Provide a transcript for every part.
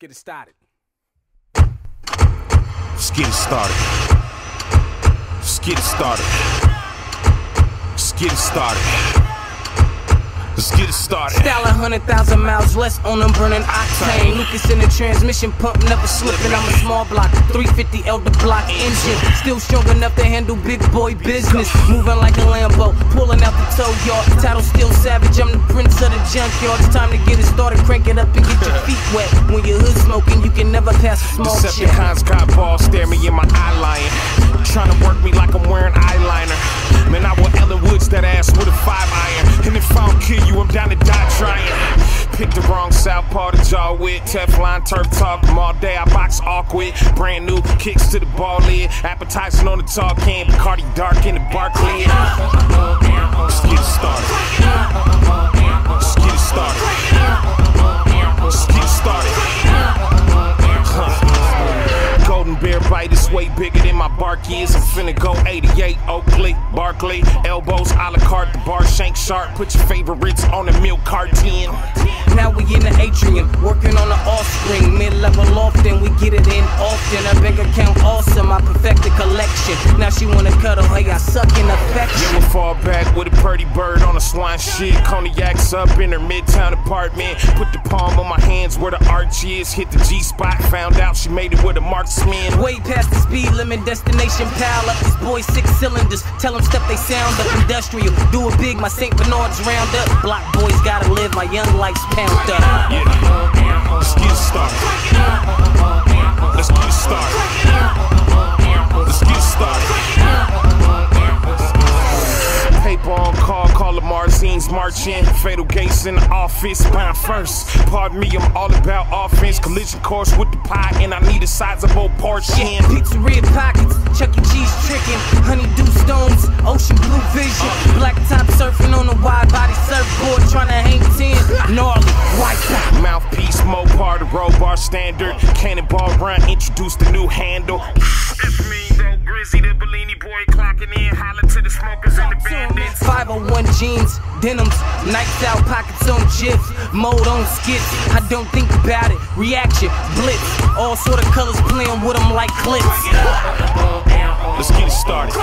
get it started. Let's get it started. Let's get it started. Let's get it started. Let's get it started. Style a hundred thousand miles less on them burning octane. Lucas in the transmission pump, never slipping. I'm a small block, 350 elder block engine. Still strong enough to handle big boy business. Moving like a Lambo, pulling out the tow yard. Title junkyard. It's time to get it started, crank it up and get your feet wet. When your hood smoking, you can never pass a small check. Decepticons got balls, stare me in my eye line. Trying to work me like I'm wearing eyeliner. Man, I want Ellen Woods that ass with a five iron. And if I don't kill you, I'm down to die trying. Pick the wrong south part of jaw with Teflon turf talk 'em all day. I box awkward. Brand new kicks to the ball lid. Appetizing on the talk can. Bacardi dark in the Barclay. Let's bigger than my bark is. I'm finna go 88 Oakley, Barkley, elbows a la carte, the bar shank sharp. Put your favorites on the milk carton. Now we in the atrium, working on the offspring. Mid-level often, we get it in often. A bank account awesome, I perfected collection. Now she wanna cuddle, hey, I suck in affection. Then we fall back with a pretty bird on a swine shit. Cognacs up in her midtown apartment. Put the palm on my hands where the arch is. Hit the G spot, found out she made it with a marksman. Way past the speed limit, destination pile up. These boys six cylinders, tell them step they sound up. Industrial, do it big, my St. Bernard's round up. Block boys gotta live, my young life's pound up. Yeah. Let's get started. Let's get started. Let's get started. Paper on call, call the Marzines marching. Fatal gates in the office, bound first. Pardon me, I'm all about offense. Collision course with the pie, and I need a sizable portion. Pizzeria pockets, Chuck E. Cheese tricking, honeydew stones, ocean blue vision, black top surfing on a wide body surfboard, trying to hang standard. Cannonball run, introduce the new handle. It's me, though, Grizzy, the Bellini boy, clocking in, holler to the smokers and the bandits. 501 jeans, denims, nights out, pockets on jips, mode on skits. I don't think about it. Reaction, blitz, all sort of colors playing with them like clips. Let's get it started.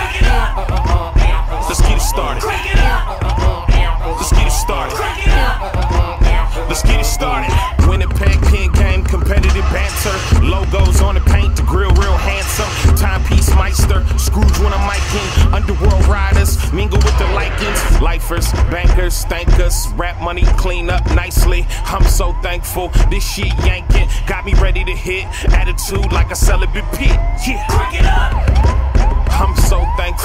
Let's get it started. Logos on the paint, the grill real handsome. Timepiece meister, Scrooge when I'm miking. Underworld riders, mingle with the likings. Lifers, bankers, thankers. Rap money clean up nicely. I'm so thankful. This shit yanking got me ready to hit. Attitude like a celibate pit. Yeah. Break it up! I'm so thankful.